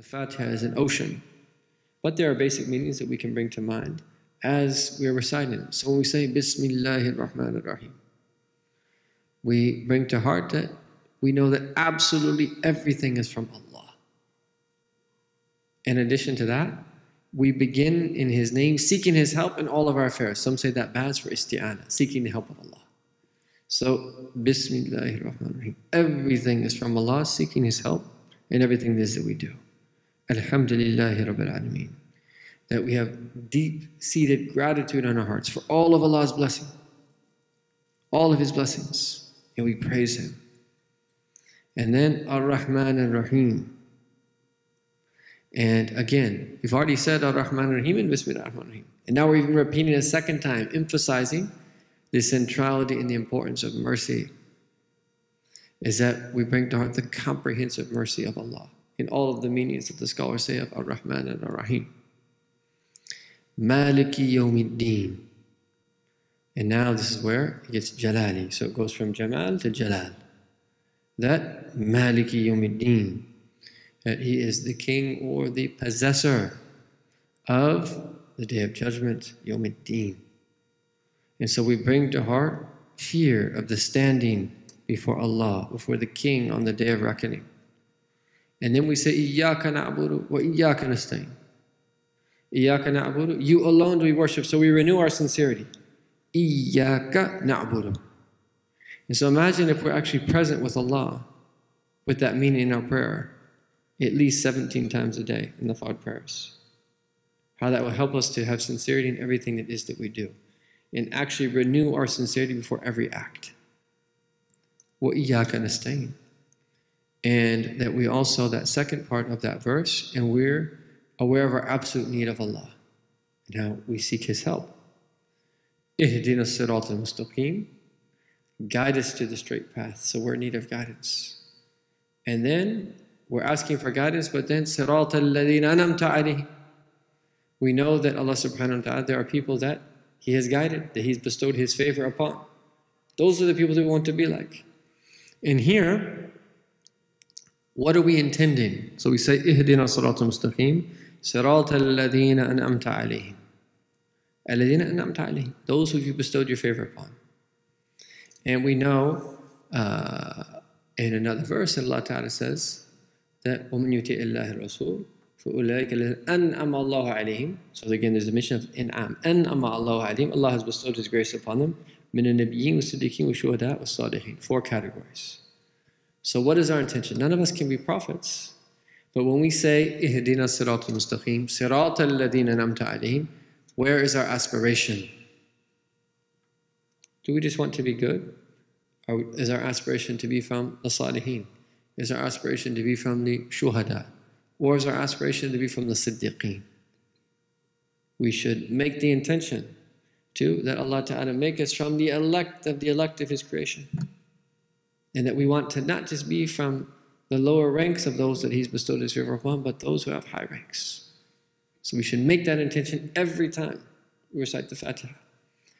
The Fatiha is an ocean. But there are basic meanings that we can bring to mind as we are reciting it. So when we say Bismillahir Rahmanir Rahim, we bring to heart that we know that absolutely everything is from Allah. In addition to that, we begin in His name, seeking His help in all of our affairs. Some say that baz for isti'ana, seeking the help of Allah. So, Bismillahir Rahmanir Rahim. Everything is from Allah, seeking His help in everything it is that we do. Alhamdulillahi Rabbil Alameen. That we have deep seated gratitude in our hearts for all of Allah's blessing, all of His blessings, and we praise Him. And then Ar Rahman Ar Rahim. And again, we've already said Ar Rahman Rahim and Bismillah Rahman Rahim. And now we're even repeating a second time, emphasizing the centrality and the importance of mercy. Is that we bring to heart the comprehensive mercy of Allah in all of the meanings that the scholars say of Ar Rahman and Ar Rahim. Maliki Yawmiddin. And now this is where it gets Jalali. So it goes from Jamal to Jalal. That Maliki Yawmiddin. That he is the king or the possessor of the day of judgment, Yawmiddin. And so we bring to heart fear of the standing before Allah, before the king on the day of reckoning. And then we say, Iyaka na'budu wa iyaka nasta'in. Iyaka na'budu, you alone do we worship. So we renew our sincerity. Iyaka na'budu. And so imagine if we're actually present with Allah with that meaning in our prayer at least 17 times a day in the five prayers. How that will help us to have sincerity in everything that is that we do and actually renew our sincerity before every act. وَإِيَّاكَ نَسْتَعِينَ and that we also, that second part of that verse, and we're aware of our absolute need of Allah. Now we seek His help. Guide us to the straight path. So we're in need of guidance. And then we're asking for guidance, but then. We know that Allah subhanahu wa ta'ala, there are people that He has guided, that He's bestowed His favor upon. Those are the people that we want to be like. And here, what are we intending? So we say, Ihdina siratul mustaqim, siratal ladina an'amta alayhim. Alladina an'amta alayhim. Those who you bestowed your favor upon. And we know uh, in another verse, Allah Ta'ala says that وَمَن يُتِئِ اللَّهِ الرَّسُولِ فَأُولَٰئِكَ الَّذِينَ أَنْعَمَ اللَّهُ عَلَيْهِمْ So again, there's a mission of in'am. أَنْعَمَ اللَّهُ عَلَيْهِمْ Allah has bestowed His grace upon them. مِنَ النَّبِيِّينَ وَالصِّدِّقِينَ وَالشُّهَدَاءِ وَالصَّالِحِينَ Four categories. So what is our intention? None of us can be prophets. But when we say, Ihdina siratul mustaqim, siratal ladina namta where is our aspiration? Do we just want to be good? Or is our aspiration to be from the salihin? Is our aspiration to be from the shuhada? Or is our aspiration to be from the siddiqeen? We should make the intention to that Allah Ta'ala make us from the elect of the elect of His creation and that we want to not just be from the lower ranks of those that He's bestowed His favor upon, but those who have high ranks. So we should make that intention every time we recite the Fatiha.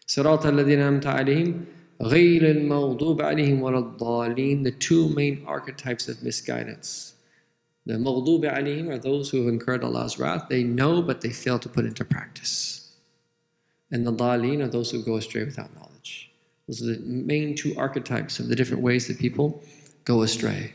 صراط الذين أنعمت عليهم غير المغضوب عليهم ولا الضالين the two main archetypes of misguidance. The مغضوب عليهم are those who have incurred Allah's wrath. They know, but they fail to put into practice. And the ضالين are those who go astray without knowledge. Those are the main two archetypes of the different ways that people go astray.